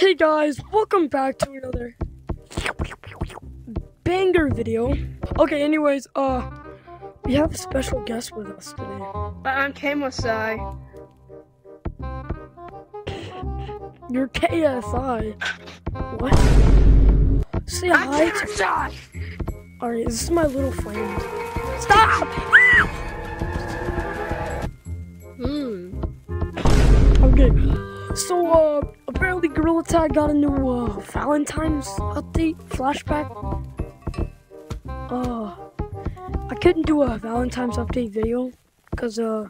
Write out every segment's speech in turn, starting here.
Hey guys, welcome back to another banger video. Okay, anyways, uh, we have a special guest with us today. I'm KMSI. You're KSI. What? Say hi to. KMSI! Alright, this is my little friend. Stop! Hmm. Okay. So, uh, apparently Gorilla Tag got a new, uh, Valentine's update, flashback. Uh, I couldn't do a Valentine's update video, because, uh,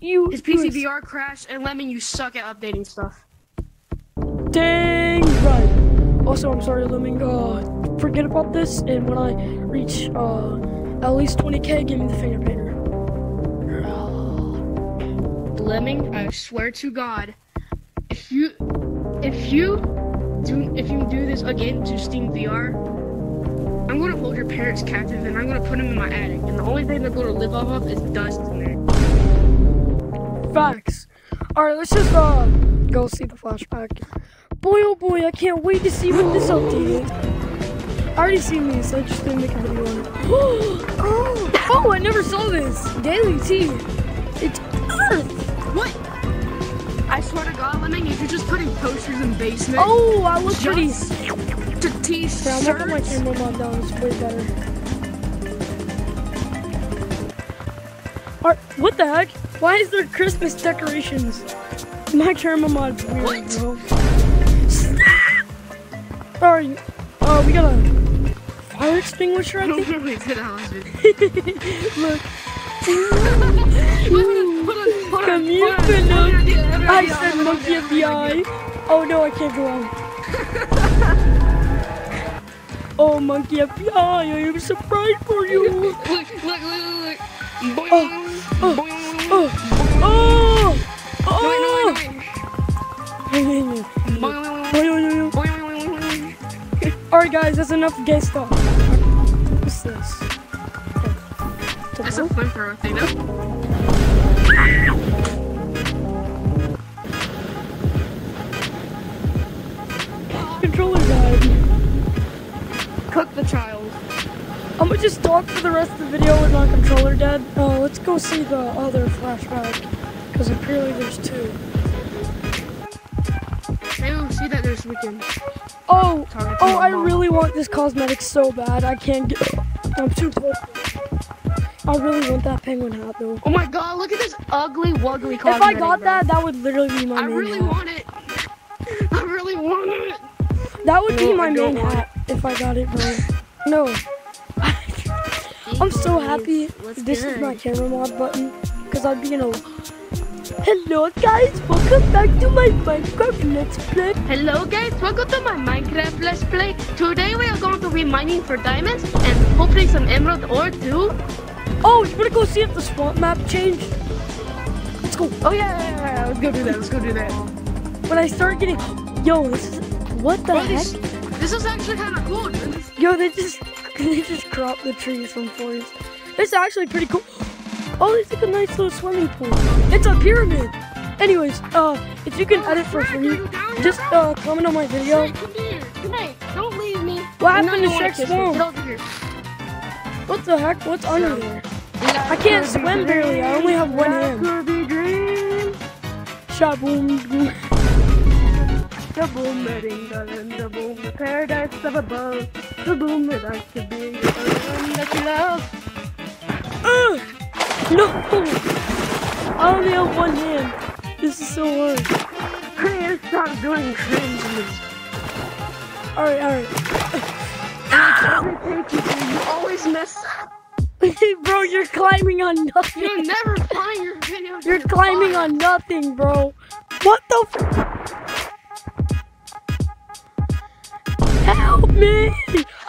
you... His you PC ex- VR crashed, and Lemming, you suck at updating stuff. Dang right. Also, I'm sorry, Lemming, uh, forget about this, and when I reach, uh, at least 20k, give me the finger painter. Lemming, I swear to God, if you, if you do, if you do this again to Steam VR, I'm gonna hold your parents captive, and I'm gonna put them in my attic, and the only thing they're gonna live off of is dust in there. Facts. Alright, let's just, uh, go see the flashback. Boy, oh boy, I can't wait to see what this update is. I already seen these, I just didn't make a video on it. oh, I never saw this. Daily Tea. It's? I swear to God, Lemming, if you're just putting posters in basement, Oh, I look pretty. to t-shirts. I'm gonna put my camera mod down. It's way better. Alright, what the heck? Why is there Christmas decorations? My camera mod's weird, What? bro. Stop! Alright, uh, we got a fire extinguisher, I think. I don't really did that Look, Come here, hold on, hold on, Philip. I said monkey of the eye. Oh no, I can't go out. oh, monkey of the eye, I have a surprise for you. Look, look, look, look. Boing, oh, boing, Oh, oh, No, oh. wait, no, wait, no, wait. Boing, boing, boing. Alright guys, that's enough gay stuff. What's this? That's a flamethrower thing, no? Controller died. Cook the child. I'm gonna just talk for the rest of the video with my controller dead. Uh, let's go see the other flashback. Because apparently there's two. I don't see that this weekend. Oh, oh, I really want this cosmetic so bad. I can't get. I'm too close. I really want that penguin hat though. Oh my god, look at this ugly, wuggly If I cosmetic, got bro. that, that would literally be my main. I main really hat. want it. I really want it. That would be my I main want hat if I got it, bro. No. I'm so happy What's this is my camera mod button because I'd be in a. Hello guys, welcome back to my Minecraft Let's Play. Hello guys, welcome to my Minecraft Let's Play. Today we are going to be mining for diamonds and hopefully some emerald ore too. Oh, you wanna go see if the swamp map changed? Let's go. Oh yeah, yeah, yeah, yeah, let's go do that, let's go do that. When I start getting, yo, this is what the Bro, heck? this, this is actually kind of cool, dude. Yo, they just they just cropped the trees from forest. It's actually pretty cool. Oh, it's like a nice little swimming pool. It's a pyramid. Anyways, uh, if you can edit for free, just uh comment on my video. Shrek, come here. Good night. Don't leave me. What happened to Shrek's phone? Get over here. What the heck? What's under there? I can't swim barely. I only have one hand. Shaboom. boom. The boom, ding, the boom, the paradise of above. The boom that I could be the one that you love. Ugh. No! I only have one hand. This is so hard. Chris, stop doing cringes. Alright, alright. You you always mess up. Bro, you're climbing on nothing. You never find your videos. You're climbing on nothing, bro. What the f- Help me!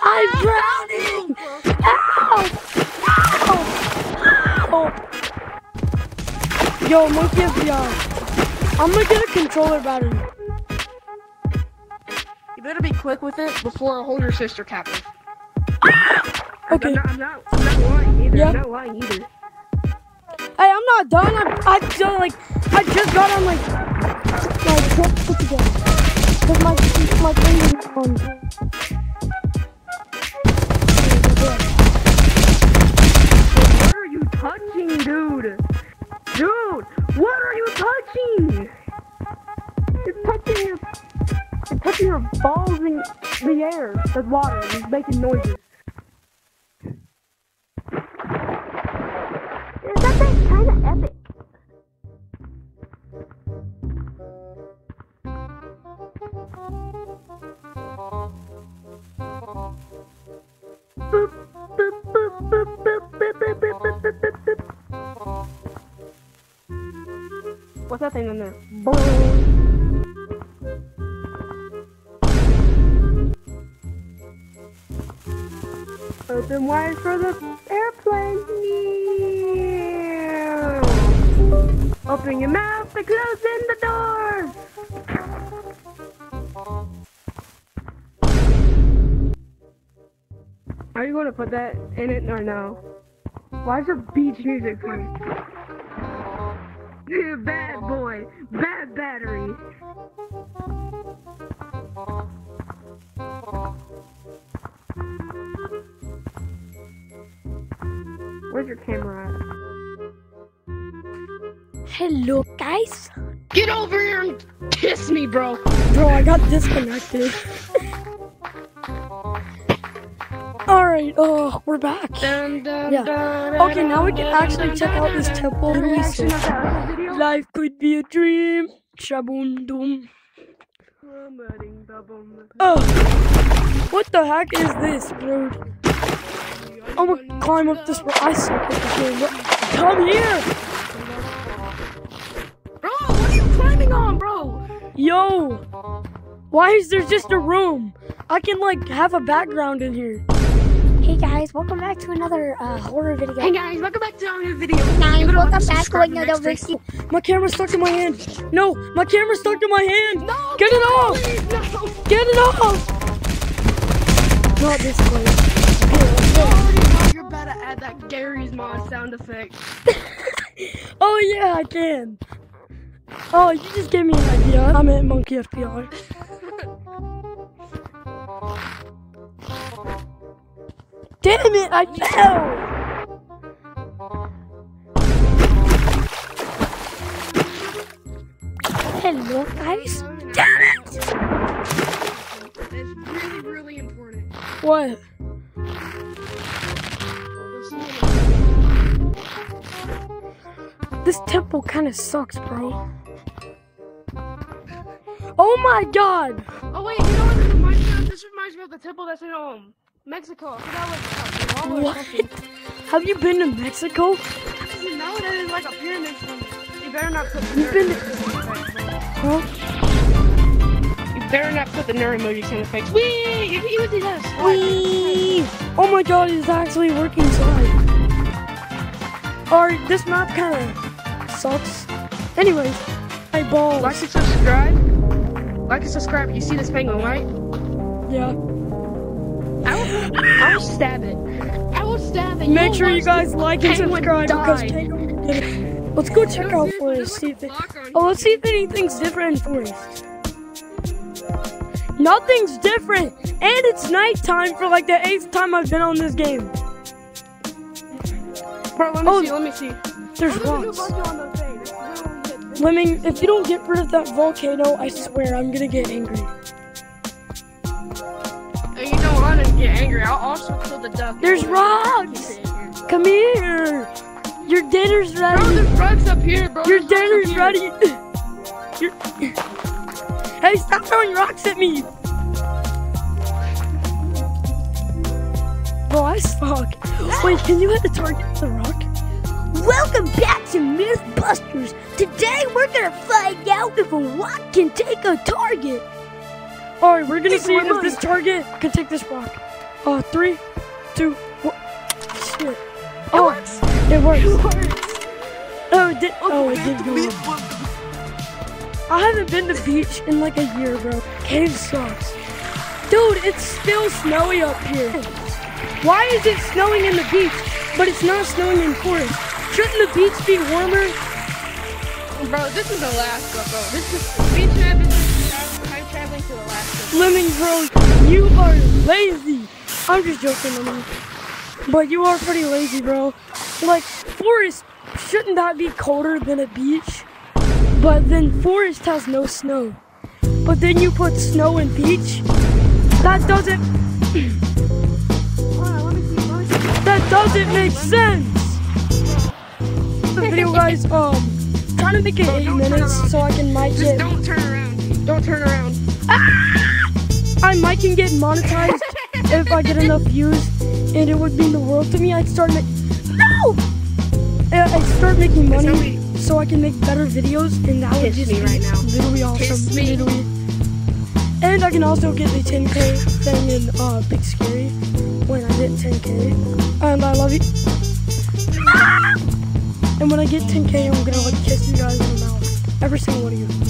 I'm drowning! Help! Help! Help! Yo, monkey FBI. Uh, I'm gonna get a controller battery. You better be quick with it before I hold your sister captive. Okay. I'm not, I'm not, I'm not lying either. Yeah. I'm not lying either. Hey, I'm not done. I'm, I just like I just got on like like what put together. I'll bring you on. What are you touching, dude? Dude, what are you touching? You're touching your, you're touching your balls in the air. There's water. It's making noises. What's that thing in there? Open wide for the airplane. Open your mouth and closing the doors. Are you going to put that in it or no? Why is there beach music playing? You bad boy, bad battery. Where's your camera at? Hello, guys. Get over here and kiss me, bro. Bro, I got disconnected. Alright, uh, we're back. Dun, dun, Yeah. dun, Okay, now we can actually check out this temple. dun. Let me Reaction see. of that other video? Life could be a dream. Shaboom doom. Oh, what the heck is this, bro? I'm gonna climb up this. I suck at this game. Come here, Bro, what are you climbing on, bro? yo. Why is there just a room? I can like have a background in here. Hey guys, welcome back to another uh, horror video. Hey guys, welcome back to new video. guys, welcome back to another video. My camera's stuck in my hand. No, my camera's stuck in my hand. No, Get it off. no. Get it off. Not this place. Here, You go. already know you're to add that Garry's Mod sound effect. Oh yeah, I can. Oh, you just gave me an idea. I'm at Monkey FBI. Damn it, I fell! Hello, guys. Damn it! It's really, really important. What? This temple kind of sucks, bro. Oh my god! Oh wait, you know what this reminds me of? This reminds me of the temple that's in um Mexico. What it's called. Or What? something. Have you been to Mexico? You know that is like a pyramid. You better not put the You've been-. Huh? You better not put the nerd emoji sound effects. Wee! You can use it as Oh my god, it's actually working inside. Alright, this map kind of sucks. Anyways, my balls. Like and subscribe. Like and subscribe. You see this penguin, right? Yeah. I will, stab it. I will stab it. Make will sure you guys like and subscribe because. Tango did it. Let's go check out seriously, for us. there's See if it, oh, let's see if anything's different in Forest. Nothing's different, and it's nighttime for like the eighth time I've been on this game. Bro, let me Oh, see. Let me see. There's there's a new rocks. volcano on those things. It's literally it. Lemming, if you don't get rid of that volcano, I swear I'm gonna get angry. Get angry. I'll also kill the duck. There's rocks. Come here. Your dinner's ready! Bro, ready. there's rocks up here, bro. Your There's dinner's ready. Your- Hey, stop throwing rocks at me. Bro, I suck. Wait, can you hit the target with the rock? Welcome back to Mythbusters. Today we're gonna find out if a rock can take a target. All right, we're gonna Take see if this target can take this rock. Uh, three, two, one. Shit. Oh, it works. Oh, it did. Oh, it did go. I haven't been to the beach in like a year, bro. Cave sucks. Dude, it's still snowy up here. Why is it snowing in the beach, but it's not snowing in forest? Shouldn't the beach be warmer? Bro, this is Alaska, bro. This is beach trip. This is time traveling to Alaska, Lemming, bro, you are lazy. I'm just joking, Lemming. But you are pretty lazy, bro. Like, forest, shouldn't that be colder than a beach? But then forest has no snow. But then you put snow in beach? That doesn't... that doesn't make sense! The video, guys, um, trying to make it eight minutes so I can might Just get... don't turn around. Don't turn around. I might can get monetized if I get enough views, and it would mean the world to me. I'd start no, I'd start making money so I can make better videos, and that would just me be right now. literally awesome. Kiss me. Literally. And I can also get the 10k thing in uh, Big Scary when I get 10k, and I love you. And when I get 10k, I'm gonna like kiss you guys in the mouth, every single one of you.